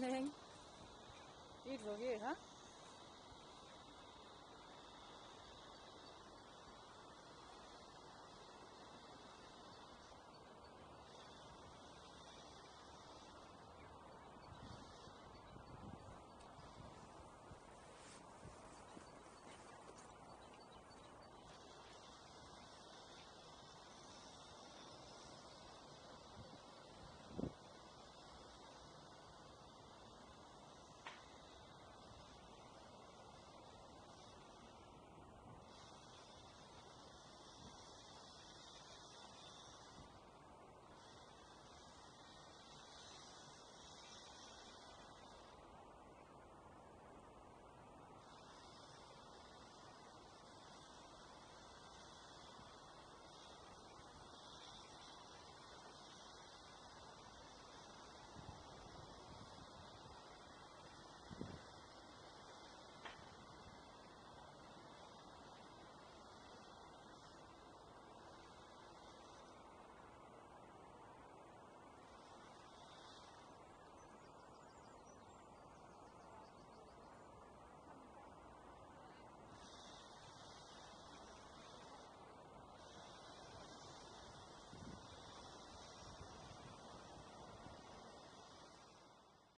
morning. Beautiful view, huh?